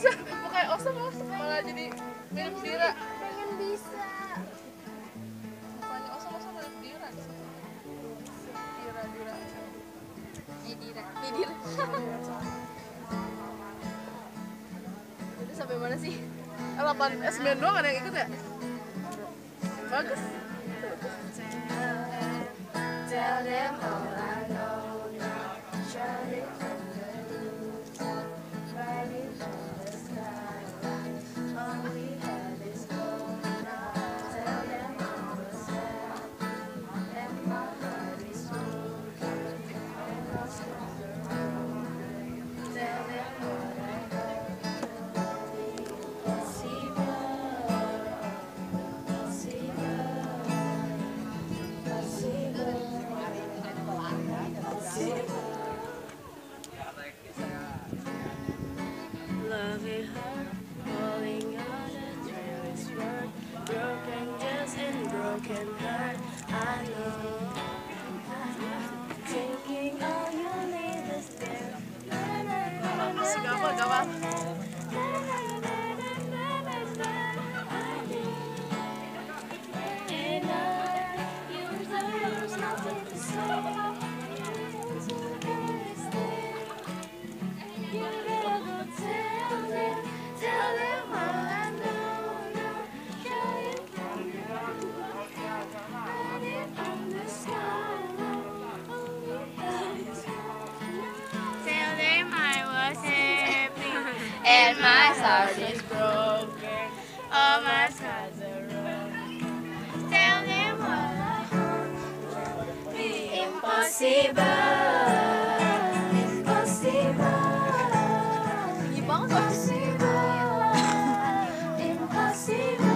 usah bukan osem osem. Malah jadi mirip Dira. Pengen bisa. Mukanya osem osem mirip Dira. Dira Dira. Didira Didira Udah sampai mana sih? eh 8 eh 9 doang ada yang ikut ya? Bagus. Tell them all Sigaw mo, gawa. And my heart is broken. All my scars are wrong. Tell them what I hope be impossible. Impossible. Impossible. Impossible.